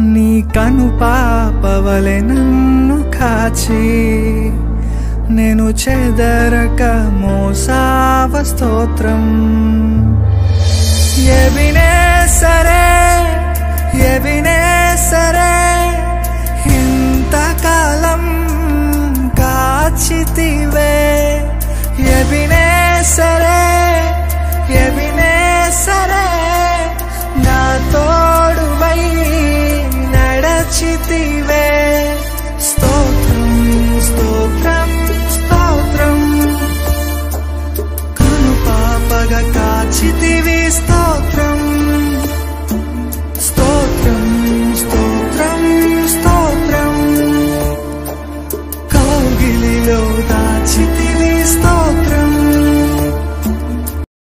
నీ కను పాపవలె నన్ను కాచి నేను చెదరక మోసావ స్తోత్రం. ఎవినే సరే ఎవినే సరే ఇంతకాలం కాచితివే. 溜达起。